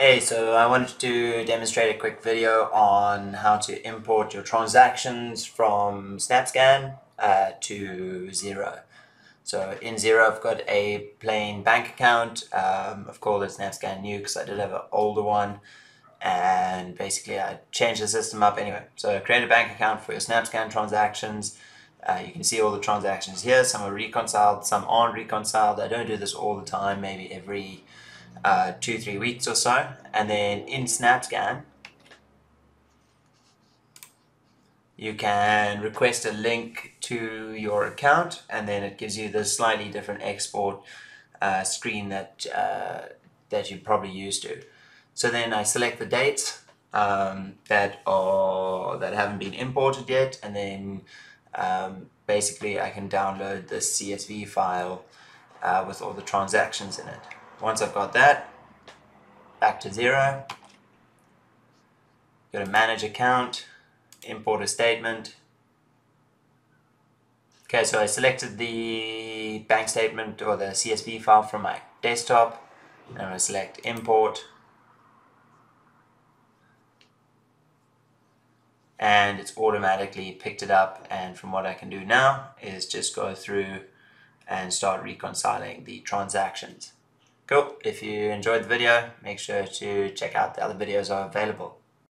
Hey, so I wanted to demonstrate a quick video on how to import your transactions from SnapScan uh, to Xero. So in Xero I've got a plain bank account. Um, I've called it SnapScan New because I did have an older one and basically I changed the system up anyway. So create a bank account for your SnapScan transactions. Uh, you can see all the transactions here. Some are reconciled, some aren't reconciled. I don't do this all the time, maybe every uh, two, three weeks or so. And then in SnapScan, you can request a link to your account and then it gives you the slightly different export uh, screen that, uh, that you're probably used to. So then I select the dates um, that are that haven't been imported yet and then um, basically I can download the CSV file uh, with all the transactions in it. Once I've got that, back to Xero. go to manage account, import a statement. Okay, so I selected the bank statement or the CSV file from my desktop. And I'm going to select import. And it's automatically picked it up. And from what I can do now is just go through and start reconciling the transactions. Cool. If you enjoyed the video, make sure to check out the other videos are available.